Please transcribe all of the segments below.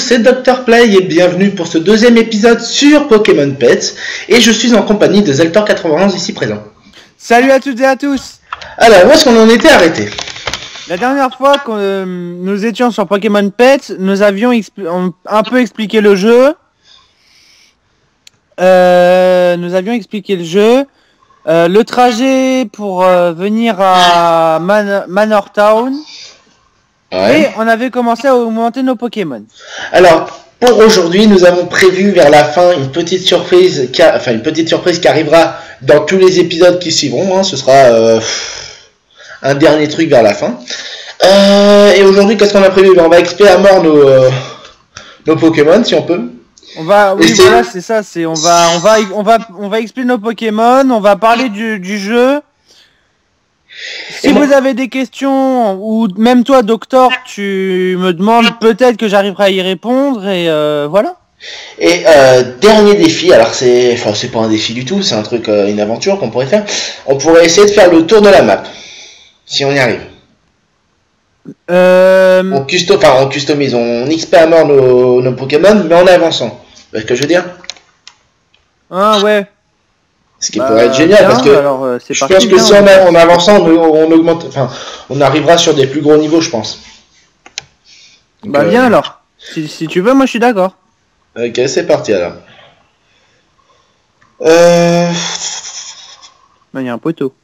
C'est Dr Play et bienvenue pour ce deuxième épisode sur Pokémon Pets. Et je suis en compagnie de Zeltor91 ici présent. Salut à toutes et à tous Alors, où est-ce qu'on en était arrêté? La dernière fois que euh, nous étions sur Pokémon Pets, nous avions un peu expliqué le jeu. Euh, nous avions expliqué le jeu. Euh, le trajet pour venir à Man- Manor Town. Et on avait commencé à augmenter nos Pokémon. Alors, pour aujourd'hui, nous avons prévu vers la fin une petite surprise, qui a- enfin une petite surprise qui arrivera dans tous les épisodes qui suivront. hein. Ce sera euh, un dernier truc vers la fin. Euh, et aujourd'hui, qu'est-ce qu'on a prévu? Ben, On va expier à mort nos, euh, nos Pokémon, si on peut. On va, oui, voilà, c'est ça. C'est on va, on va, on va, on va expliquer nos Pokémon. On va parler du, du jeu. Si vous avez des questions ou même toi, Docteur, tu me demandes, peut-être que j'arriverai à y répondre et euh, voilà. Et euh, dernier défi, alors c'est, enfin c'est pas un défi du tout, c'est un truc, euh, une aventure qu'on pourrait faire. On pourrait essayer de faire le tour de la map, si on y arrive. Euh, On custo, enfin on customise, on XP à mort nos, nos Pokémon, mais en avançant. Vous voyez ce que je veux dire? Ah ouais. Ce qui Bah, pourrait être génial, bien, parce que alors, euh, je pense que si on ouais. a, en avançant, on, on augmente, enfin on arrivera sur des plus gros niveaux, je pense. Donc, Bah euh, bien alors. Si, si tu veux, moi je suis d'accord. Ok, c'est parti alors. Euh... Bah, Il y a un poteau.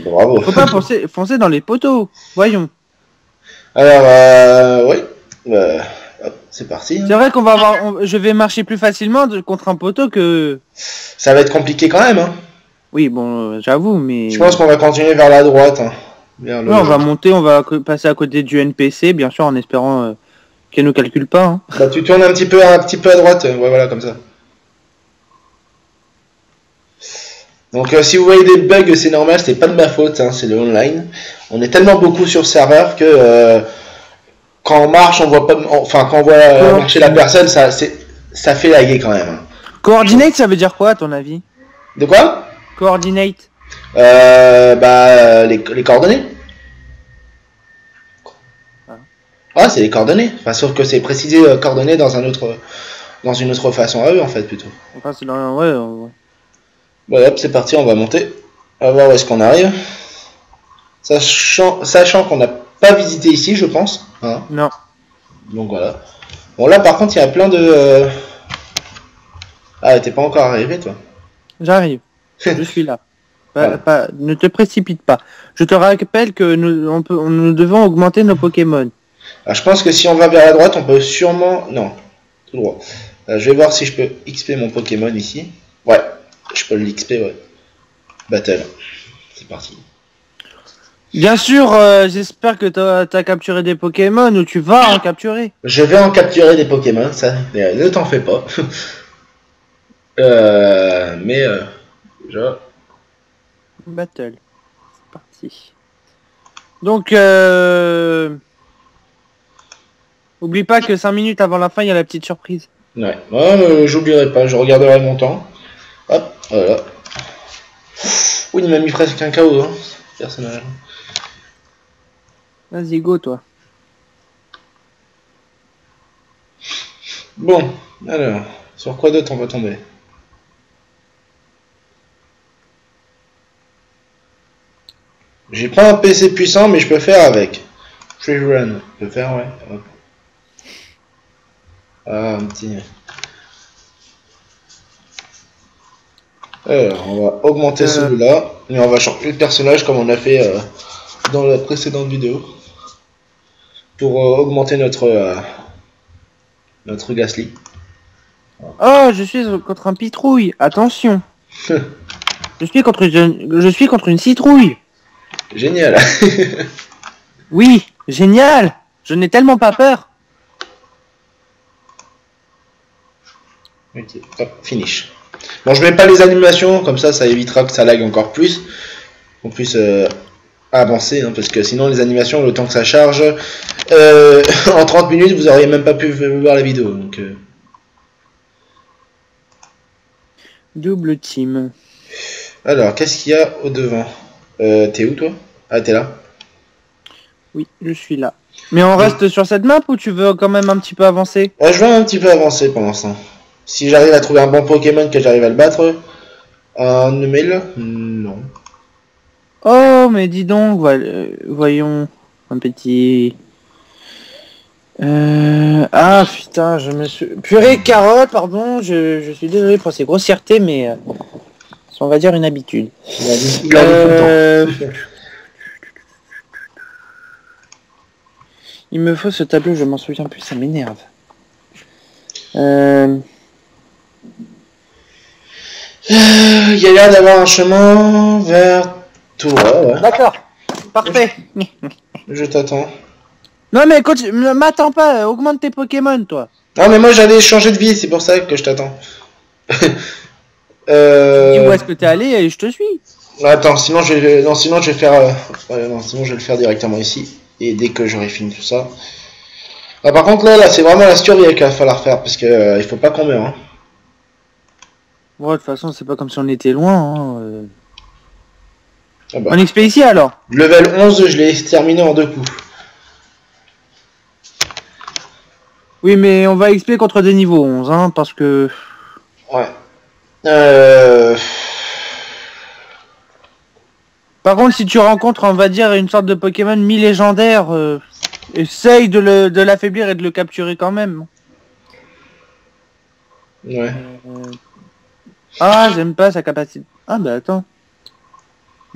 Bravo. Faut pas foncer, foncer dans les poteaux. Voyons. Alors, euh, oui. Hop, c'est parti. C'est vrai qu'on va avoir, on- je vais marcher plus facilement de- contre un poteau que. Ça va être compliqué quand même. Hein. Oui, bon, j'avoue, mais. Je pense qu'on va continuer vers la droite. hein. Vers le... Ouais, on va monter, on va passer à côté du NPC, bien sûr, en espérant euh, qu'elle nous calcule pas. hein. Bah, tu tournes un petit peu, un petit peu à droite. euh, Ouais, voilà, comme ça. Donc, euh, si vous voyez des bugs, c'est normal, c'est pas de ma faute, hein, c'est le online. On est tellement beaucoup sur serveur que euh, quand on marche, on voit pas, enfin quand on voit euh, marcher la personne, ça, c'est, ça fait laguer quand même. hein. Coordinate, ça veut dire quoi, à ton avis? De quoi? Coordinate. euh, Bah, les, les coordonnées. Ah. C'est les coordonnées. Enfin, sauf que c'est précisé euh, coordonnées dans un autre, dans une autre façon à eux en fait plutôt. Enfin, c'est dans. Ouais, ouais. Bon, hop, c'est parti, on va monter. On va voir où est-ce qu'on arrive. Sachant, sachant qu'on n'a pas visité ici, je pense. hein. Non. Donc voilà. Bon, là par contre, il y a plein de. euh, Ah, t'es pas encore arrivé toi J'arrive. je suis là. Pas- Voilà. pas- ne te précipite pas. Je te rappelle que nous, on peut, nous devons augmenter nos Pokémon. Alors, je pense que si on va vers la droite, on peut sûrement. Non, tout droit. Euh, je vais voir si je peux XP mon Pokémon ici. Ouais, je peux l'XP, ouais. Battle. C'est parti. Bien sûr, euh, j'espère que tu as capturé des Pokémon ou tu vas en capturer. Je vais en capturer des Pokémon, ça, euh, ne t'en fais pas. Euh, mais, euh, je... Battle. C'est parti. Donc, euh... Oublie pas que 5 minutes avant la fin, il y a la petite surprise. Ouais, ouais j'oublierai pas, je regarderai mon temps. Hop, voilà. Oui, il m'a mis presque un KO, hein, ce personnage. Vas-y, go, toi. Bon, alors, sur quoi d'autre on va tomber? J'ai pas un PC puissant, mais je peux faire avec. Free run, je peux faire, ouais. hop. Ah, un petit. Alors, on va augmenter Euh. celui-là, et on va changer le personnage comme on a fait euh, dans la précédente vidéo. Pour euh, augmenter notre, euh, notre Gasly. Oh, je suis contre un pitrouille. Attention. je suis contre une... je suis contre une citrouille. Génial. Oui, génial. Je n'ai tellement pas peur. ok, hop, finish. Bon, je mets pas les animations, comme ça, ça évitera que ça lag encore plus. Qu'on puisse euh, avancer, hein, parce que sinon, les animations, le temps que ça charge, euh, en 30 minutes, vous auriez même pas pu voir la vidéo. Donc, euh, Double team. Alors, qu'est-ce qu'il y a au devant? Euh, T'es où, toi? Ah, t'es là Oui, je suis là. Mais on reste sur cette map ou tu veux quand même un petit peu avancer? Je veux un petit peu avancer pour l'instant. Si j'arrive à trouver un bon Pokémon que j'arrive à le battre, un mail Non. Oh, mais dis donc, voyons un petit... Euh... Ah putain, je me suis... Purée, carotte, pardon, je, suis désolé pour ces grossièretés, mais... Euh, on va dire une habitude. Euh, il me faut ce tableau, je m'en souviens plus, ça m'énerve. Euh, il y a l'air d'avoir un chemin vers toi. D'accord, parfait. je t'attends. Non mais écoute, m'attends pas, augmente tes Pokémon toi. Non mais moi j'allais changer de vie, c'est pour ça que je t'attends. euh... où est-ce que t'es allé et je te suis. Attends, sinon je vais, non, sinon je vais faire, euh, non, sinon je vais le faire directement ici et dès que j'aurai fini tout ça. Ah, par contre là, là c'est vraiment la survie qu'il va falloir faire parce que euh, il faut pas qu'on meure. Hein. Bon, de toute façon, c'est pas comme si on était loin. Hein, euh. Ah bah. On XP ici alors? Level 11, je l'ai terminé en deux coups. Oui, mais on va XP contre des niveaux 11, hein, parce que... Ouais. Euh... Par contre, si tu rencontres, on va dire, une sorte de Pokémon mi-légendaire, euh, essaye de l'affaiblir et de le capturer quand même. Ouais. Euh, ah, j'aime pas sa capacité. Ah bah attends.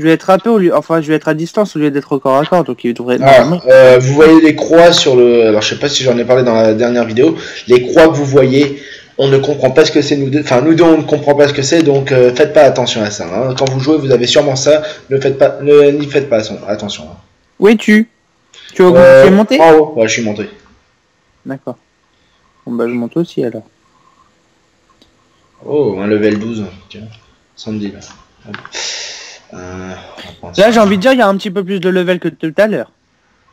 Je vais être peu au lieu... Enfin, je vais être à distance au lieu d'être au corps à corps, donc il devrait... Ah, euh, vous voyez les croix sur le... Alors, je sais pas si j'en ai parlé dans la dernière vidéo. Les croix que vous voyez, on ne comprend pas ce que c'est, nous deux. Enfin, nous deux, on ne comprend pas ce que c'est, donc euh, faites pas attention à ça. Hein. Quand vous jouez, vous avez sûrement ça. Ne faites pas... Ne... N'y faites pas attention. Hein. Où es-tu? Tu es monté? En haut, ouais, je suis monté. D'accord. Bon bah je monte aussi alors. Oh, un level 12. Tiens, Sandy là. Euh, là, j'ai envie de dire, il y a un petit peu plus de level que tout à l'heure.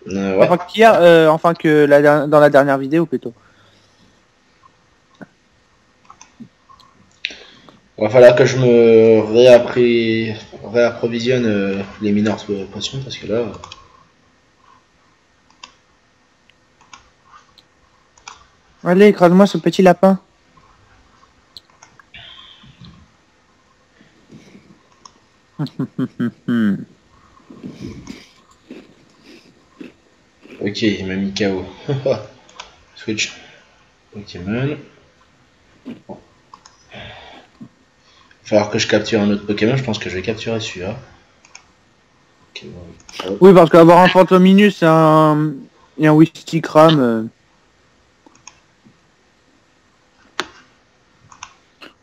Euh, ouais. Euh, enfin, que la, dans la dernière vidéo plutôt. Il va falloir que je me réappré... réapprovisionne les mineurs potions parce que là. Allez, écrase-moi ce petit lapin. ok, il m'a mis KO. Switch. Pokémon. Il va falloir que je capture un autre Pokémon. Je pense que je vais capturer celui-là. Oui, parce qu'avoir un Fantominus et un, et un Wistikram. Euh.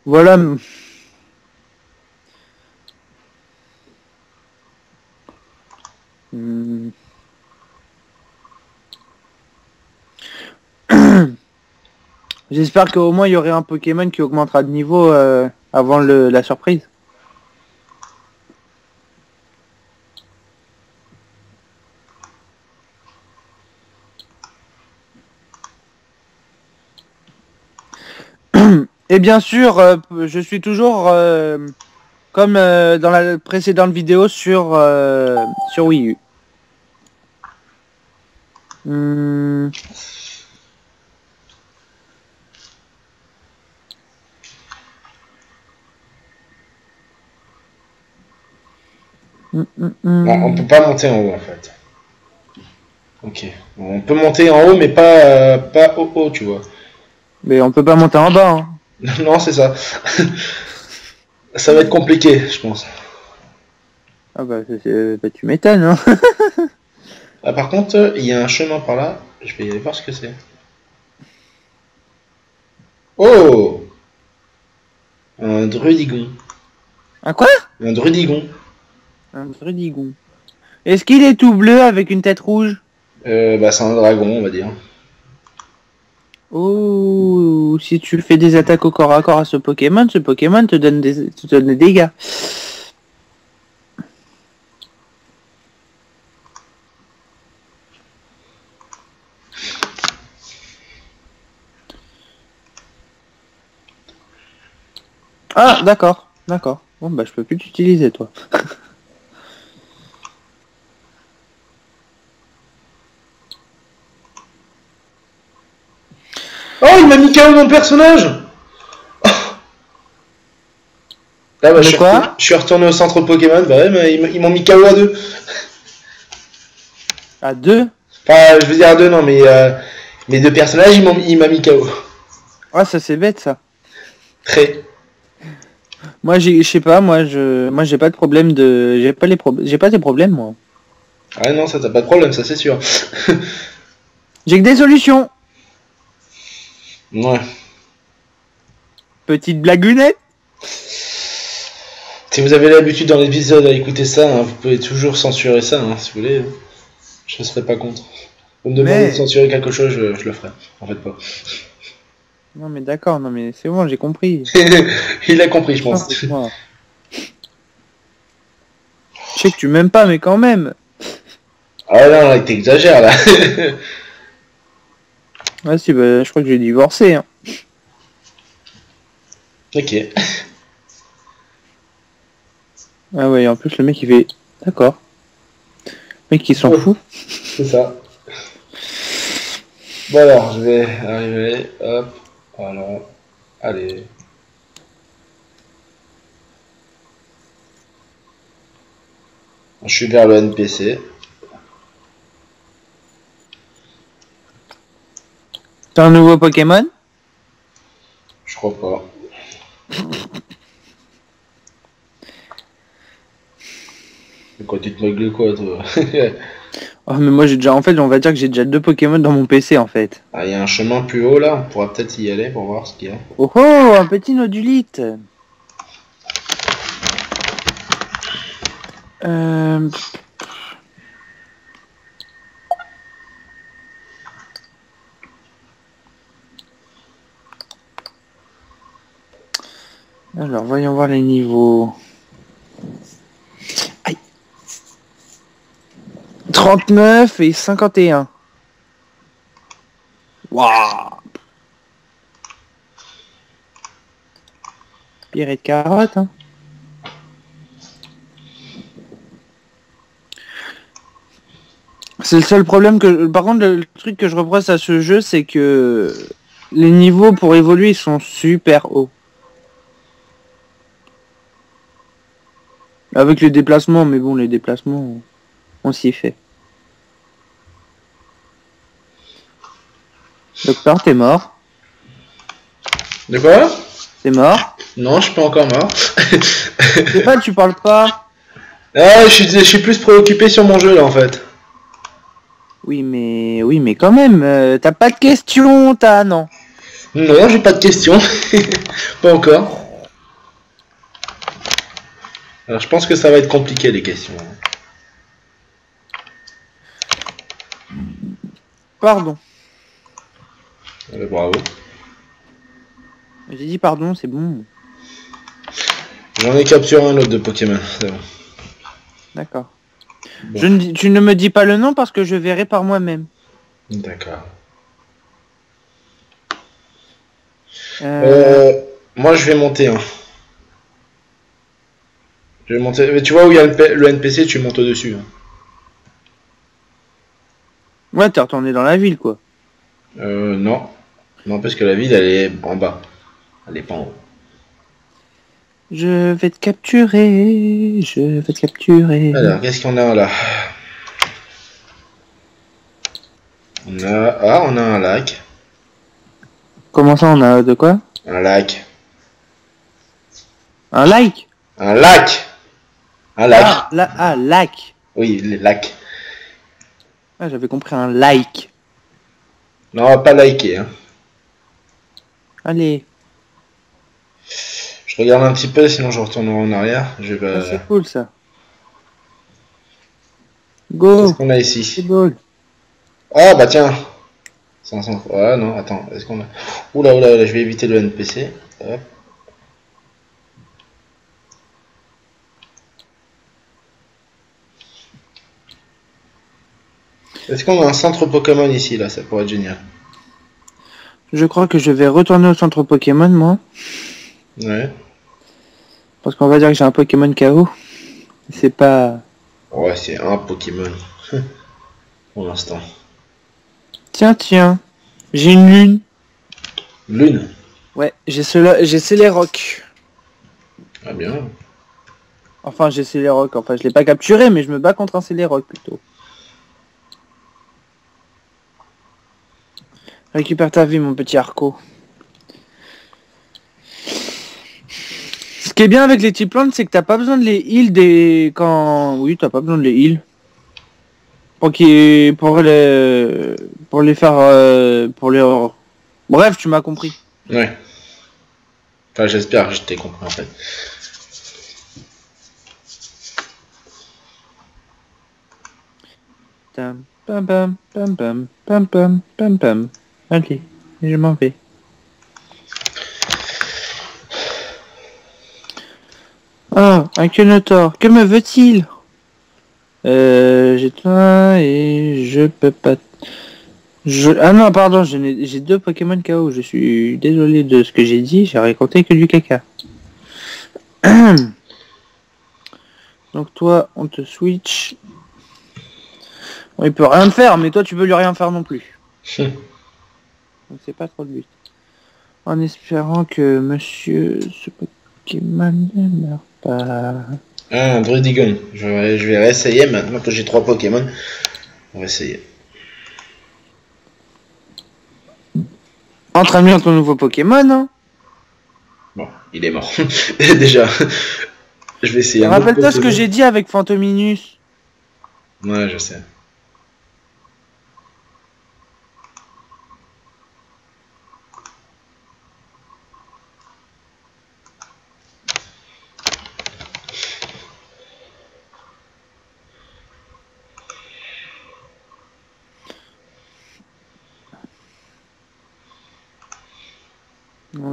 Voilà. Hmm. J'espère qu'au moins il y aurait un Pokémon qui augmentera de niveau euh, avant le, la surprise. Et bien sûr, euh, je suis toujours euh, comme dans la précédente vidéo sur, sur Wii U. Hmm. on peut pas monter en haut en fait. Ok. On peut monter en haut mais pas, euh, pas au haut, tu vois. Mais on peut pas monter en bas. Hein. non, c'est ça. ça va être compliqué, je pense. Ah bah, bah tu m'étonnes. Hein. Ah, par contre, il y a un chemin par là. Je vais aller voir ce que c'est. Oh Un drudigon. Un quoi? Un drudigon. Un drudigon. Est-ce qu'il est tout bleu avec une tête rouge? Euh, Bah c'est un dragon, on va dire. Oh, si tu fais des attaques au corps à corps à ce Pokémon, ce Pokémon te donne des, te donne des dégâts. Ah, d'accord, d'accord. Bon, bah, je peux plus t'utiliser, toi. Oh, il m'a mis KO mon personnage oh. Là, bah, je, suis quoi? retourné, je suis retourné au centre Pokémon, bah ouais, mais ils m'ont mis KO à deux. À deux? Enfin, je veux dire à deux, non, mais euh, mes deux personnages, il m'a mis KO. Ah, ça c'est bête ça. Très. Moi, j'ai, je sais pas, moi, je, moi, j'ai pas de problème de, j'ai pas les problèmes, j'ai pas des problèmes, moi. Ah non, ça t'as pas de problème, ça c'est sûr. j'ai que des solutions. Ouais. Petite blagounette. Si vous avez l'habitude dans l'épisode à écouter ça, hein, vous pouvez toujours censurer ça, hein, si vous voulez. Je ne serai pas contre. Vous me demandez Mais- de censurer quelque chose, je, je le ferai. En fait pas. Non mais d'accord, non mais c'est bon, j'ai compris. Il a compris, je pense. Je sais que tu m'aimes pas, mais quand même. Ah non, là, t'exagères là. Ouais, si, bah, je crois que j'ai divorcé. Hein. ok. Ah ouais, en plus le mec il fait. D'accord. Le mec il s'en fout. C'est ça. Bon alors, je vais arriver. Hop. Voilà. Allez. Je suis vers le NPC. C'est un nouveau Pokémon? Je crois pas. Mais Quand tu te moques de quoi, toi? Oh mais moi j'ai déjà. En fait on va dire que j'ai déjà deux Pokémon dans mon PC en fait. Ah, il y a un chemin plus haut là, on pourra peut-être y aller pour voir ce qu'il y a. Oh oh un petit nodulite Euh... Alors, voyons voir les niveaux. 39 et 51. Waouh Pierre et de carotte, hein. C'est le seul problème que... Par contre, le truc que je reproche à ce jeu, c'est que les niveaux pour évoluer ils sont super hauts. Avec les déplacements, mais bon, les déplacements, on s'y fait. Docteur, t'es mort. De quoi? T'es mort. Non, je suis pas encore mort. Je sais pas, tu parles pas. ah, je suis, je suis plus préoccupé sur mon jeu là en fait. Oui, mais oui, mais quand même, euh, t'as pas de questions, t'as non? Non, j'ai pas de questions. pas encore. Alors je pense que ça va être compliqué les questions. Pardon. Euh, bravo. J'ai dit pardon, c'est bon. J'en ai capturé un autre de Pokémon. c'est bon. D'accord. Bon. Je ne dis- tu ne me dis pas le nom parce que je verrai par moi-même. D'accord. Euh, Euh, moi je vais monter un. Je vais monter. Mais tu vois où il y a le, le NPC, tu montes au-dessus. hein. Ouais, t'es retourné dans la ville, quoi. Euh, non. Non, parce que la ville, elle est en bas. Elle est pas en haut. Je vais te capturer, je vais te capturer. Alors, qu'est-ce qu'on a là? On a... Ah, on a un lac. Comment ça, on a de quoi? Un lac. Un like Un lac Un lac. ah, la- ah, like. Oui, les lacs. Ah, j'avais compris un like. Non, on va pas liker. Hein. Allez, Je regarde un petit peu, sinon je retournerai en arrière. Je vais... ça, c'est cool ça. Go, Qu'est-ce qu'on a ici. Ah, bah tiens 500... Ouais, non, attends. Est-ce qu'on a... Oula, oula, oula, je vais éviter le NPC. Hop. Est-ce qu'on a un centre Pokémon ici, là? Ça pourrait être génial. Je crois que je vais retourner au centre Pokémon, moi. Ouais. Parce qu'on va dire que j'ai un Pokémon KO. C'est pas... Ouais, c'est un Pokémon. Pour l'instant. Tiens, tiens. J'ai une lune. Lune Ouais, j'ai j'ai rocs. Ah bien. Enfin, j'ai rocs. Enfin, je l'ai pas capturé, mais je me bats contre un rocs plutôt. Récupère ta vie, mon petit Arco. Ce qui est bien avec les types plantes, c'est que t'as pas besoin de les heal des... Quand... Oui, t'as pas besoin de les heal. Pour, pour les... Pour les faire... Euh, pour les... Bref, tu m'as compris. Ouais. Enfin, j'espère que je t'ai compris en fait. Pam pam pam pam pam pam pam pam. Allez, je m'en vais. Ah, un Kenotor, que me veut-il? Euh, J'ai toi et je peux pas... Je... Ah non, pardon, j'ai deux Pokémon KO. Je suis désolé de ce que j'ai dit, j'ai raconté que du caca. Donc toi, on te switch. il peut rien faire, mais toi, tu veux lui rien faire non plus. Donc c'est pas trop le but. En espérant que monsieur ce Pokémon ne meurt pas. Ah, Drudigon. Je vais, je vais réessayer maintenant que j'ai trois Pokémon. On va essayer. Entraîne bien ton nouveau Pokémon, hein Bon, il est mort. Déjà. je vais essayer. Rappelle-toi ce que j'ai dit avec Fantominus. Ouais, je sais.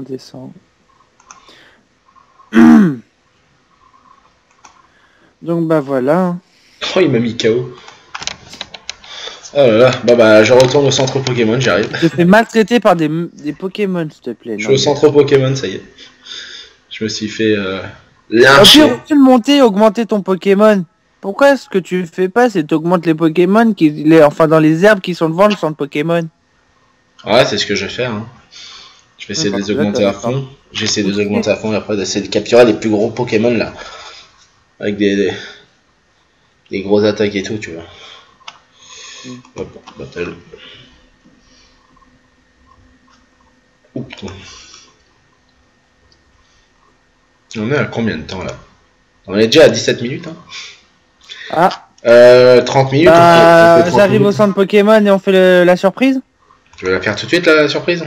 On descend. Donc bah voilà. Oh il m'a mis KO. Oh là là, bah bah je retourne au centre Pokémon, j'arrive. Je fais maltraiter par des, des Pokémon s'il te plaît. Je suis au centre Pokémon, ça y est. Je me suis fait euh, lyncher. Tu monter, augmenter ton Pokémon. Pourquoi ce que tu fais pas, c'est t'augmentes les Pokémon qui, les, enfin dans les herbes qui sont devant le centre Pokémon? Ouais, c'est ce que je vais faire. Hein. Je vais essayer de les augmenter à fond. J'essaie de les augmenter à fond et après d'essayer de capturer les plus gros Pokémon là. Avec des, des, grosses attaques et tout, tu vois. Mm. Hop, battle. Oups. On est à combien de temps là? On est déjà à 17 minutes. Hein ah. Euh, 30 minutes. Bah, J'arrive au centre Pokémon et on fait la surprise? Tu veux la faire tout de suite la surprise?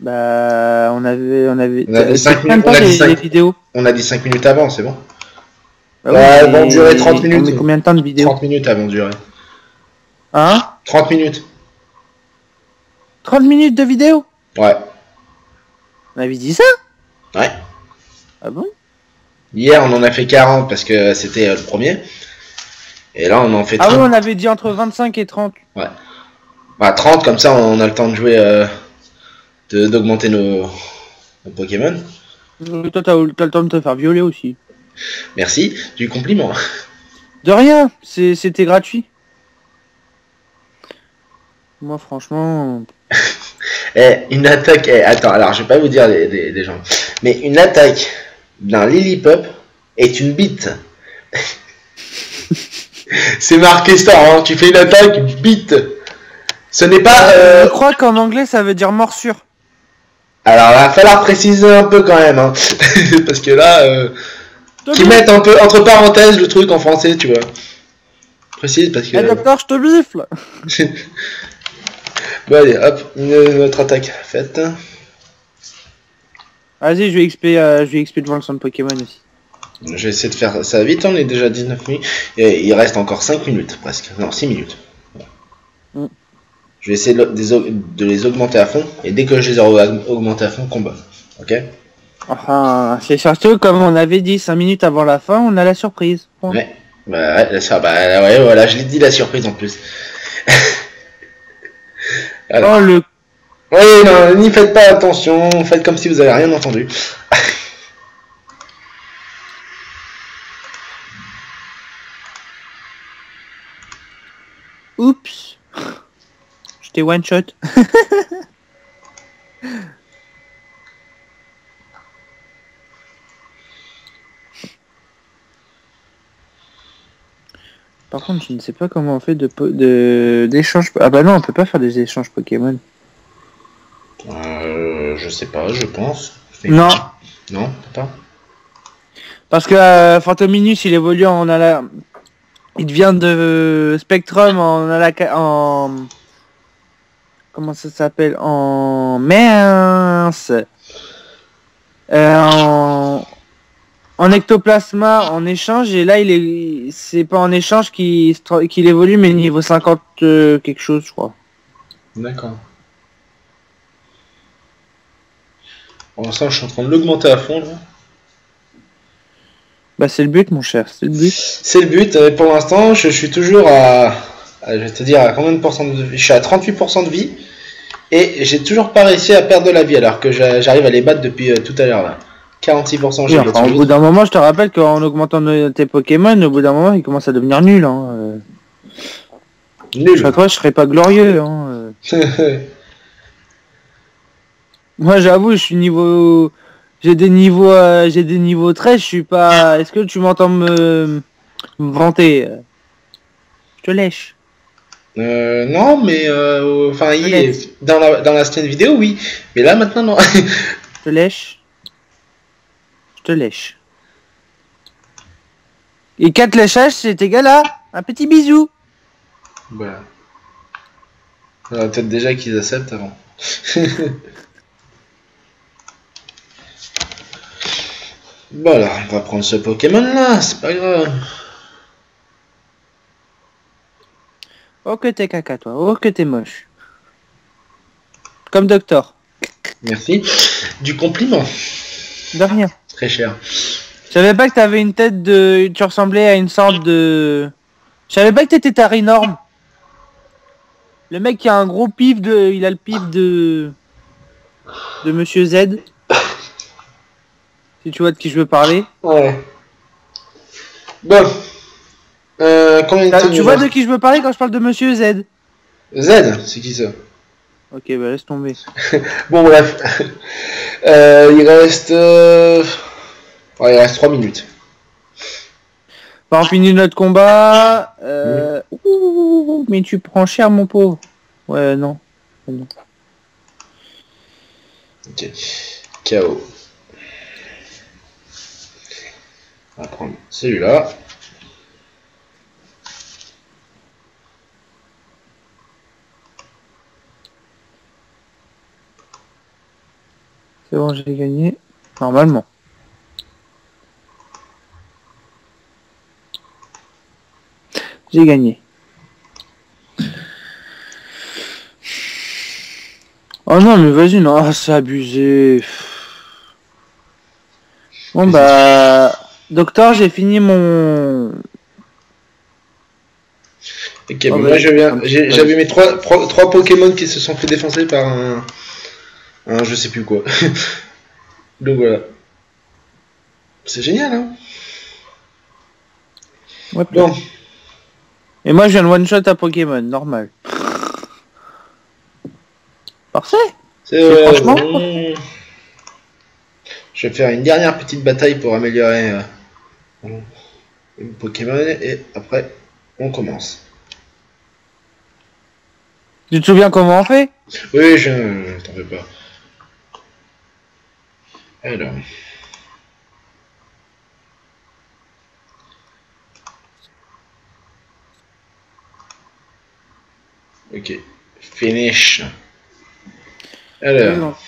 Bah, on avait, on avait. On a dit 5 minutes. On a dit 5... vidéos. On a dit 5 minutes avant, c'est bon. Bah, ouais, vont durer 30 minutes. combien de temps de vidéo 30 minutes avant durer. Hein 30 minutes. 30 minutes de vidéo Ouais. On avait dit ça Ouais. Ah bon Hier, on en a fait 40 parce que c'était euh, le premier. Et là, on en fait 30. Ah oui, on avait dit entre 25 et 30. Ouais. Bah, 30, comme ça, on a le temps de jouer. Euh d'augmenter nos, Pokémon. Euh, toi, t'as le temps de te faire violer aussi. Merci du compliment. De rien, c'était gratuit. Moi, franchement. eh, une attaque. Eh, attends, alors je vais pas vous dire des, gens. Mais une attaque d'un Lillipup est une bite. C'est marqué ça, hein. tu fais une attaque bite. Ce n'est pas. Euh, je crois qu'en anglais ça veut dire morsure. Alors, il va falloir préciser un peu quand même, hein. parce que là, euh, qu'ils mettent un peu entre parenthèses le truc en français, tu vois. Précise parce que. Eh, docteur, je te bifle Bon, allez, hop, notre attaque faite. Vas-y, je vais XP, euh, je vais XP devant le centre Pokémon aussi. Je vais essayer de faire ça vite, on est déjà 19 minutes. Et il reste encore 5 minutes presque. Non, 6 minutes. Je vais essayer de les augmenter à fond. Et dès que je les ai augmentés à fond, combat. Ok? Enfin, c'est surtout comme on avait dit 5 minutes avant la fin, on a la surprise. Ouais. Bah, ouais, ça, bah, ouais, voilà, je l'ai dit la surprise en plus. Oh le. Oui, non, n'y faites pas attention, faites comme si vous avez rien entendu. Je one shot. Par contre, je ne sais pas comment on fait de d'échange. De, ah bah non, on peut pas faire des échanges Pokémon. Euh, je sais pas, je pense. Non. Non, pas. Parce que euh, il évolue en la... il devient de Spectrum en, en comment ça s'appelle? En mince euh, en... en ectoplasma en échange et là il est c'est pas en échange qu'il qu'il évolue mais niveau 50 euh, quelque chose je crois. D'accord. Pour l'instant je suis en train de l'augmenter à fond là. Bah c'est le but mon cher, c'est le but. C'est le but, et pour l'instant je, suis toujours à, je vais te dire à combien de pourcents de vie Je suis à 38% de vie et j'ai toujours pas réussi à perdre de la vie alors que j'arrive à les battre depuis euh, tout à l'heure là. 46% j'ai Au bout d'un moment, je te rappelle qu'en augmentant tes Pokémon, au bout d'un moment, ils commencent à devenir nuls. Hein. Euh. Nul. Chaque fois, je serais pas glorieux. Hein. Euh. Moi, j'avoue, je suis niveau j'ai des niveaux euh, j'ai des niveaux 13, je suis pas est-ce que tu m'entends me... vanter Je te lèche. Euh, non, mais euh, enfin, dans la dans la scène vidéo, oui, mais là maintenant non. je te lèche. Je te lèche. Et 4 léchages, c'est égal à un petit bisou. Voilà. Peut-être déjà qu'ils acceptent avant. Alors, on va prendre ce Pokémon là, c'est pas grave. Oh que t'es caca toi, oh que t'es moche. Comme Docteur. Merci. Du compliment. De rien. Très cher. Je savais pas que t'avais une tête de... Tu ressemblais à une sorte de... Je savais pas que t'étais Tarinorm. Le mec qui a un gros pif de... Il a le pif de... De Monsieur Z. Si tu vois de qui je veux parler. Ouais. Bon. Euh, combien de Tu vois de qui je veux parler quand je parle de Monsieur Z Z C'est qui ça Ok, bah laisse tomber. bon, bref. Euh, il reste. Euh... Ouais, il reste 3 minutes. on finit notre combat. Euh... Ouh, mais tu prends cher, mon pauvre. Ouais, non. non. Ok. KO. On va prendre celui-là. C'est bon, j'ai gagné. Normalement. J'ai gagné. Oh non, mais vas-y, non, ah, c'est abusé. Bon bah... Docteur, j'ai fini mon... Ok, oh, moi je viens, j'avais mes trois, trois, Pokémon qui se sont fait défoncer par un, un je sais plus quoi. Donc voilà. C'est génial, hein ouais, Bon. Et moi je viens de one shot à Pokémon, normal. Parfait. C'est franchement. Je vais faire une dernière petite bataille pour améliorer. Euh, Pokémon et après on commence. Tu te souviens comment on fait? Oui, je, t'en fais pas. Alors. Ok. Finish. Alors.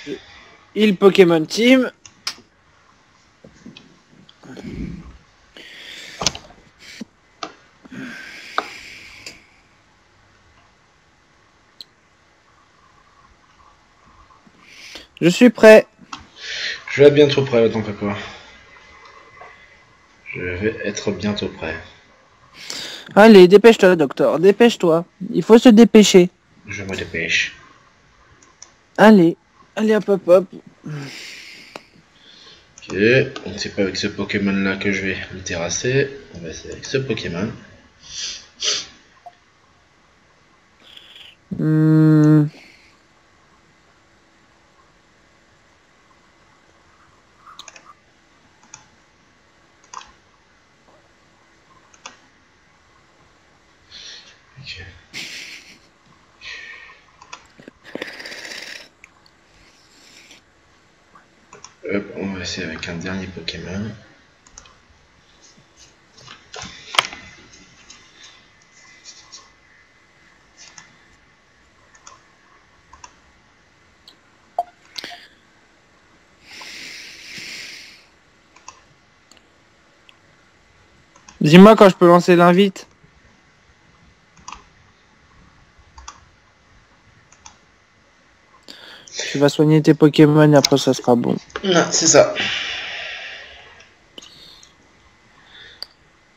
Il Pokémon Team. Je suis prêt. Je vais être bientôt prêt, t'en fais pas. Je vais être bientôt prêt. Allez, dépêche-toi, docteur, dépêche-toi. Il faut se dépêcher. Je me dépêche. Allez, allez, hop, hop, hop. Ok, donc c'est pas avec ce Pokémon là que je vais le terrasser. On va essayer avec ce Pokémon. Hmm. Ok. Hop, on va essayer avec un dernier Pokémon. Dis-moi quand je peux lancer l'invite. Tu vas soigner tes Pokémon et après ça sera bon. Non, c'est ça.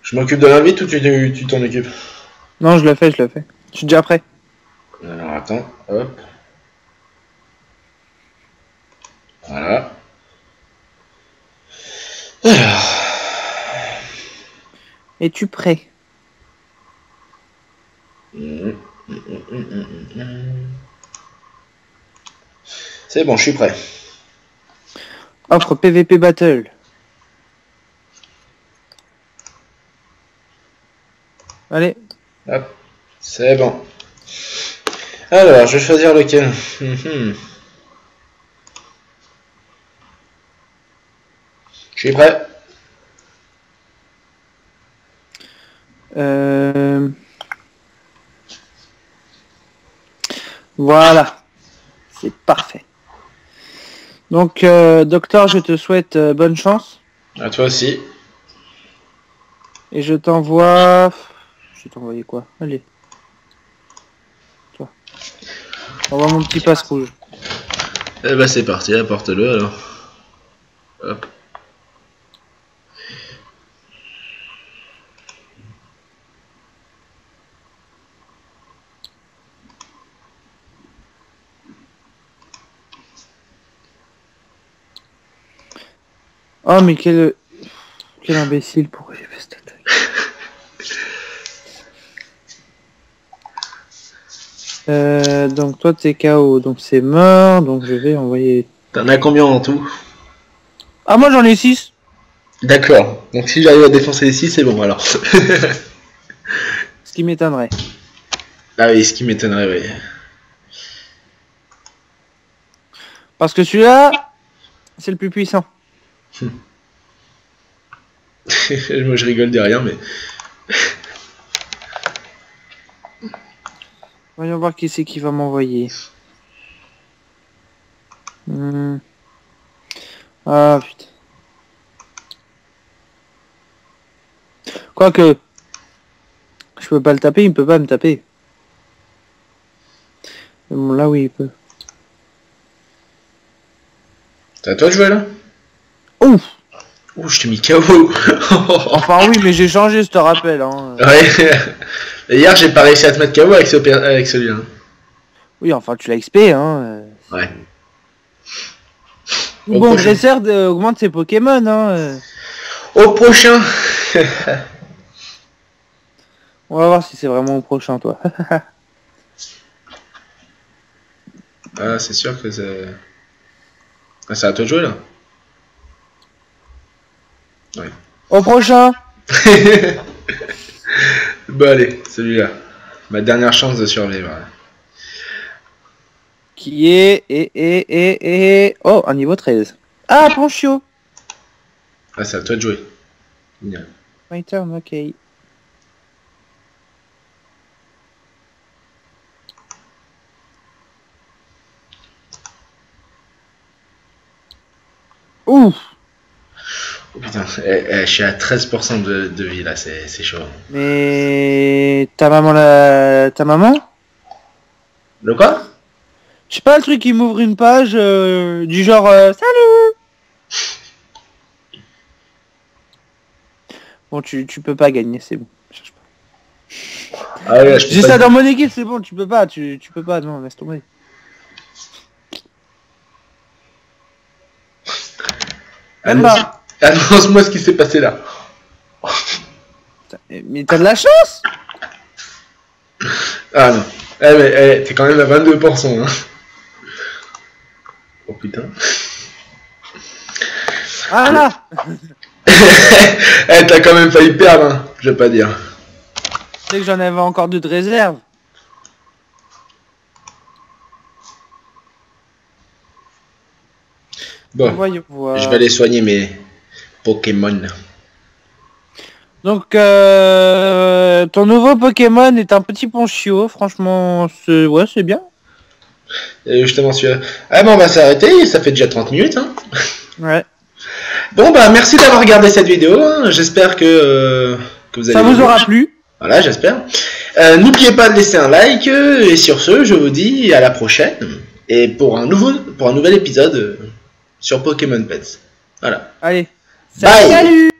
Je m'occupe de l'invite ou tu tu t'en occupes? Non, je le fais, je le fais. Je suis déjà prêt. Alors attends, hop. Voilà. Alors. Es-tu prêt? C'est bon, je suis prêt. Offre PVP Battle. Allez. Hop, c'est bon. Alors, je vais choisir lequel. Mhm. Je suis prêt. Euh... Voilà. C'est parfait. Donc, euh, docteur, je te souhaite euh, bonne chance. À toi aussi. Et je t'envoie... Je vais t'envoyer quoi? Allez. Toi. Envoie mon petit passe rouge. Eh ben c'est parti, apporte-le alors. Hop. Oh mais quel... Quel imbécile, pourquoi j'ai fait cette attaque Euh, donc toi t'es KO, donc c'est mort, donc je vais envoyer... T'en as combien en tout? Ah moi j'en ai 6 D'accord. Donc si j'arrive à défoncer les 6, c'est bon alors. Ce qui m'étonnerait. ah oui, ce qui m'étonnerait, oui. Parce que celui-là, c'est le plus puissant. Moi je rigole derrière, mais. Voyons voir qui c'est qui va m'envoyer. Hmm. Ah putain. Quoique, je peux pas le taper, il peut pas me taper. Bon, là oui, il peut. C'est à toi de jouer là Ouf Ouh, je t'ai mis KO Enfin oui, mais j'ai changé, je te rappelle. Hein. Ouais. Et hier, j'ai pas réussi à te mettre KO avec, ce, avec celui-là. Oui, enfin tu l'as XP. Hein. Ouais. Ou bon, Dresser augmente ses Pokémon. Hein. Au prochain On va voir si c'est vraiment au prochain, toi. Ah, c'est sûr que c'est. Ah, c'est à toi de jouer là au prochain Bah allez, celui-là. Ma dernière chance de survivre. Qui est... Et, et, et, et... Oh, un niveau 13. Ah, Ponchio Ah, c'est à toi de jouer. Génial. My turn, ok. Ouf putain, eh, eh, je suis à 13% de, de vie là, c'est chaud. Mais... Ta maman, la... Ta maman? Le quoi? Je sais pas, le truc qui m'ouvre une page euh, du genre... euh, Salut Bon, tu, tu peux pas gagner, c'est bon. Cherche pas. Ah ouais, J'ai ça dans mon équipe, c'est bon, tu peux pas, tu, tu peux pas, non, laisse tomber. Même pas. Annonce-moi ce qui s'est passé là. Mais t'as de la chance Ah non. Eh mais eh, t'es quand même à 22%. Hein. Oh putain. Ah là eh, t'as quand même failli perdre, hein, je vais pas dire. pensais que j'en avais encore deux de réserve. Bon, Voyons voir. je vais aller soigner mes Pokémon. Donc, euh, ton nouveau Pokémon est un petit ponchio. Franchement, c'est ouais, c'est bien. Et justement, celui-là. Ah bon, on va s'arrêter, ça fait déjà 30 minutes. Hein. Ouais. Bon, bah merci d'avoir regardé cette vidéo. hein. J'espère que, euh, que vous allez Ça vous aura plu. Voilà, j'espère. Euh, N'oubliez pas de laisser un like. euh, Et sur ce, je vous dis à la prochaine. Et pour un, nouveau, pour un nouvel épisode euh, sur Pokémon Pets. Voilà. Allez. Salut